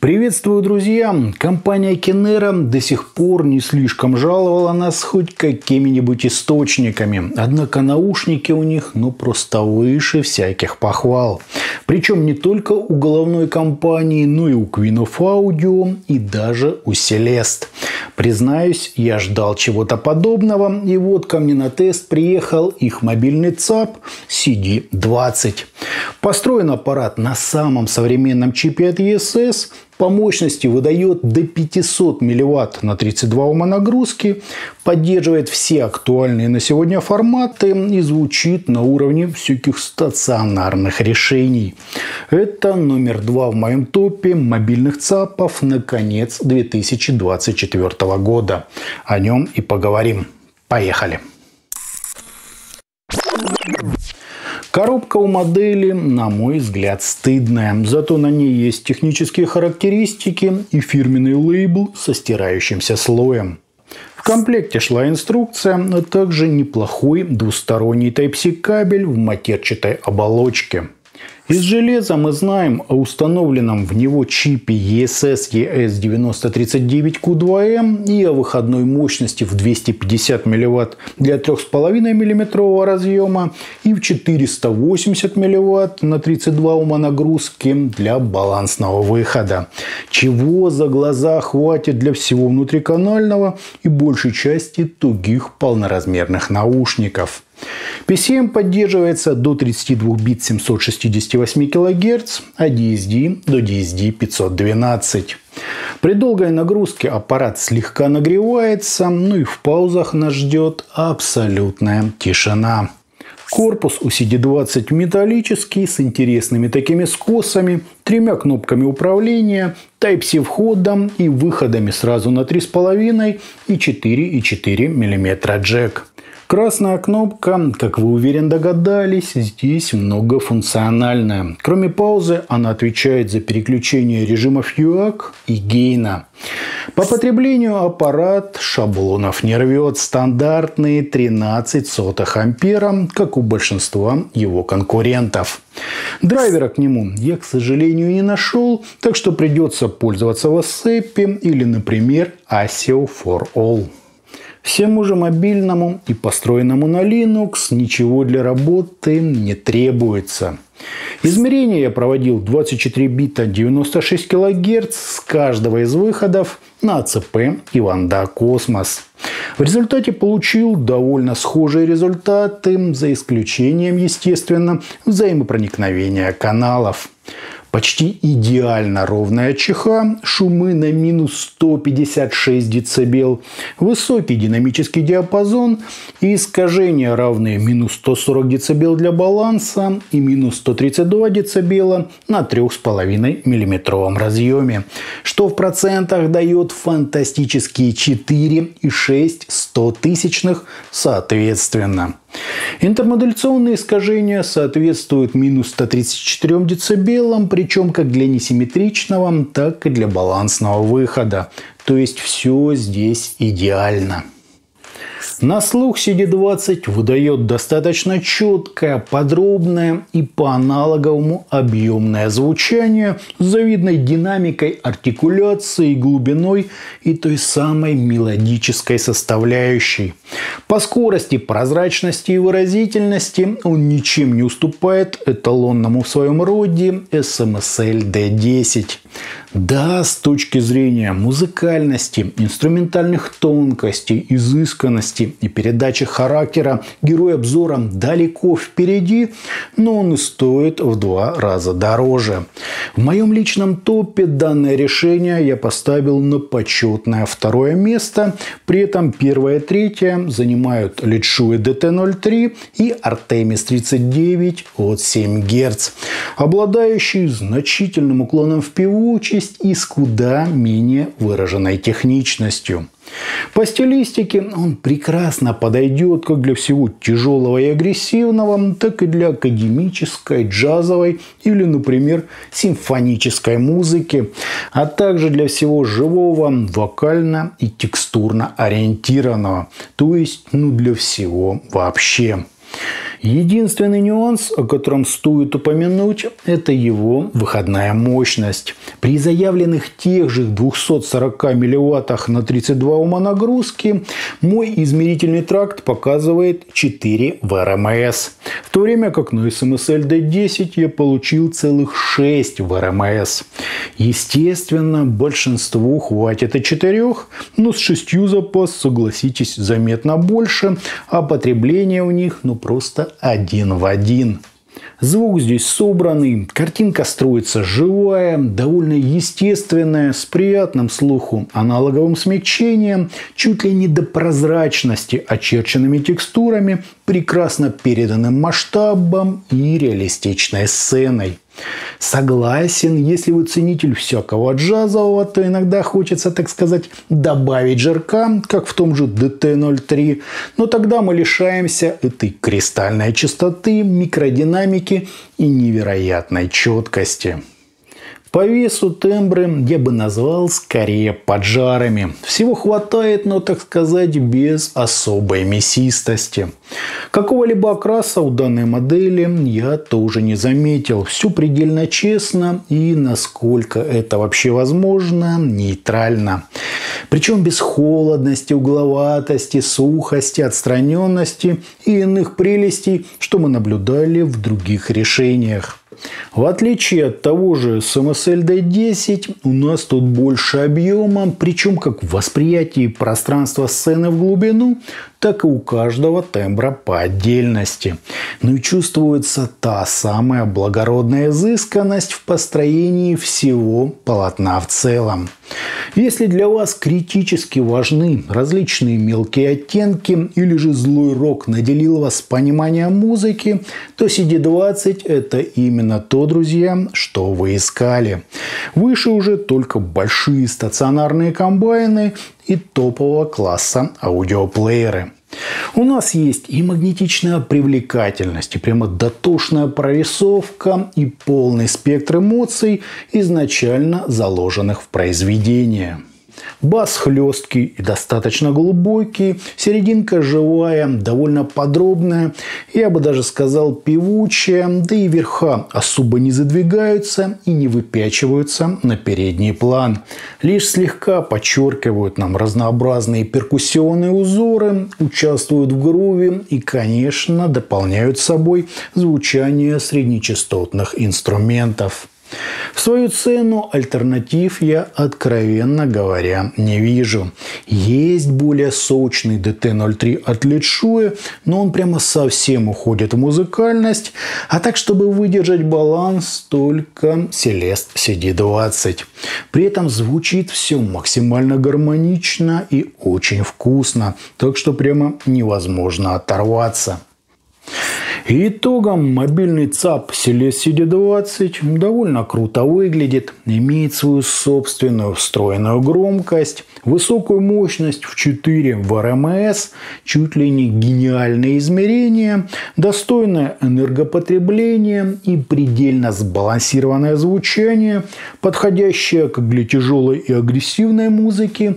Приветствую, друзья! Компания Кинера до сих пор не слишком жаловала нас хоть какими-нибудь источниками. Однако наушники у них ну просто выше всяких похвал. Причем не только у головной компании, но и у Queen of Audio и даже у Celeste. Признаюсь, я ждал чего-то подобного, и вот ко мне на тест приехал их мобильный ЦАП CD20. Построен аппарат на самом современном чипе от ESS, по мощности выдает до 500 милливатт на 32 ума нагрузки, поддерживает все актуальные на сегодня форматы и звучит на уровне всяких стационарных решений. Это номер два в моем топе мобильных ЦАПов на конец 2024 года. О нем и поговорим. Поехали! Коробка у модели, на мой взгляд, стыдная. Зато на ней есть технические характеристики и фирменный лейбл со стирающимся слоем. В комплекте шла инструкция, а также неплохой двусторонний Type-C кабель в матерчатой оболочке. Из железа мы знаем о установленном в него чипе ESS ES9039Q2M и о выходной мощности в 250 мВт для 3,5 мм разъема и в 480 мВт на 32 ума нагрузки для балансного выхода. Чего за глаза хватит для всего внутриканального и большей части тугих полноразмерных наушников. PCM поддерживается до 32 бит 768 кГц, а DSD до DSD 512. При долгой нагрузке аппарат слегка нагревается, ну и в паузах нас ждет абсолютная тишина. Корпус у CD20 металлический, с интересными такими скосами, тремя кнопками управления, Type-C входом и выходами сразу на 3,5 и 4,4 мм джек. Красная кнопка, как вы уверен догадались, здесь многофункциональная. Кроме паузы, она отвечает за переключение режимов UAC и гейна. По потреблению аппарат шаблонов не рвет стандартные 13 сотых ампера, как у большинства его конкурентов. Драйвера к нему я, к сожалению, не нашел, так что придется пользоваться WASAPI или, например, ASIO4All. Всему же мобильному и построенному на Linux ничего для работы не требуется. Измерения я проводил 24 бита 96 кГц с каждого из выходов на АЦП E1DA Cosmos. В результате получил довольно схожие результаты, за исключением, естественно, взаимопроникновения каналов. Почти идеально ровная чеха, шумы на минус 156 дБ, высокий динамический диапазон и искажения равные минус 140 дБ для баланса и минус 132 дБ на 3,5 мм разъеме, что в процентах дает фантастические 4,6 тысячных соответственно. Интермодуляционные искажения соответствуют минус 134 дБ, причем как для несимметричного, так и для балансного выхода. То есть все здесь идеально. На слух CD20 выдает достаточно четкое, подробное и по аналоговому объемное звучание с завидной динамикой, артикуляцией, глубиной и той самой мелодической составляющей. По скорости, прозрачности и выразительности он ничем не уступает эталонному в своем роде SMSL D10. Да, с точки зрения музыкальности, инструментальных тонкостей, изысканности и передачи характера герой обзора далеко впереди, но он и стоит в два раза дороже. В моем личном топе данное решение я поставил на почетное второе место, при этом первое и третье занимают Литшуи DT03 и Artemis 39 от 7 Гц, обладающие значительным уклоном в певучесть есть и с куда менее выраженной техничностью. По стилистике он прекрасно подойдет как для всего тяжелого и агрессивного, так и для академической, джазовой или, например, симфонической музыки, а также для всего живого, вокально и текстурно ориентированного, то есть ну, для всего вообще. Единственный нюанс, о котором стоит упомянуть, это его выходная мощность. При заявленных тех же 240 милливаттах на 32 ума нагрузки мой измерительный тракт показывает 4 ВРМС. В то время как на SMSL D10 я получил целых 6 ВРМС. Естественно, большинству хватит и 4, но с 6 запас, согласитесь, заметно больше, а потребление у них ну просто один в один. Звук здесь собранный, картинка строится живая, довольно естественная, с приятным слуху аналоговым смягчением, чуть ли не до прозрачности очерченными текстурами, прекрасно переданным масштабом и реалистичной сценой. Согласен, если вы ценитель всякого джазового, то иногда хочется, так сказать, добавить жирка, как в том же DT-03, но тогда мы лишаемся этой кристальной чистоты, микродинамики и невероятной четкости. По весу тембры я бы назвал скорее поджарами. Всего хватает, но, так сказать, без особой мясистости. Какого-либо окраса у данной модели я тоже не заметил. Все предельно честно и, насколько это вообще возможно, нейтрально. Причем без холодности, угловатости, сухости, отстраненности и иных прелестей, что мы наблюдали в других решениях. В отличие от того же SMSL D10, у нас тут больше объема, причем как в восприятии пространства сцены в глубину, так и у каждого тембра по отдельности. Ну и чувствуется та самая благородная изысканность в построении всего полотна в целом. Если для вас критически важны различные мелкие оттенки или же злой рок наделил вас пониманием музыки, то CD20 это именно то, друзья, что вы искали. Выше уже только большие стационарные комбайны и топового класса аудиоплееры. У нас есть и магнетичная привлекательность, и прямо дотошная прорисовка, и полный спектр эмоций, изначально заложенных в произведение. Бас хлесткий и достаточно глубокий, серединка живая, довольно подробная, я бы даже сказал певучая, да и верха особо не задвигаются и не выпячиваются на передний план. Лишь слегка подчеркивают нам разнообразные перкуссионные узоры, участвуют в груве и, конечно, дополняют собой звучание среднечастотных инструментов. В свою цену альтернатив я, откровенно говоря, не вижу. Есть более сочный DT-03 от Литшуя, но он прямо совсем уходит в музыкальность. А так, чтобы выдержать баланс, только Celeste CD20. При этом звучит все максимально гармонично и очень вкусно. Так что прямо невозможно оторваться. Итогом мобильный ЦАП Celeste CD20 довольно круто выглядит, имеет свою собственную встроенную громкость, высокую мощность в 4 в РМС, чуть ли не гениальные измерения, достойное энергопотребление и предельно сбалансированное звучание, подходящее как для тяжелой и агрессивной музыки,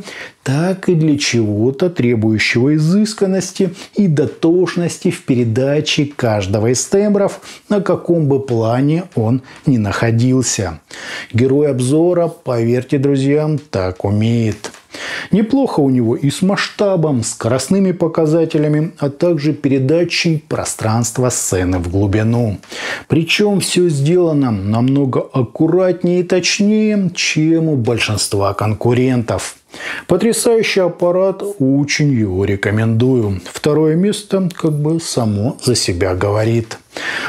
так и для чего-то требующего изысканности и дотошности в передаче каждого из тембров, на каком бы плане он ни находился. Герой обзора, поверьте, друзьям, так умеет. Неплохо у него и с масштабом, скоростными показателями, а также передачей пространства сцены в глубину. Причем все сделано намного аккуратнее и точнее, чем у большинства конкурентов. Потрясающий аппарат, очень его рекомендую. Второе место как бы само за себя говорит.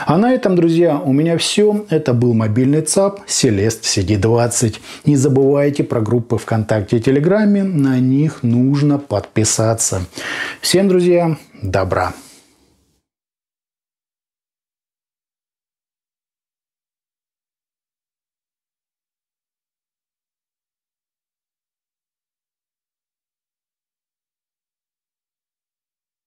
А на этом, друзья, у меня все. Это был мобильный ЦАП Celeste CD20. Не забывайте про группы ВКонтакте и Телеграме. На них нужно подписаться. Всем, друзья, добра.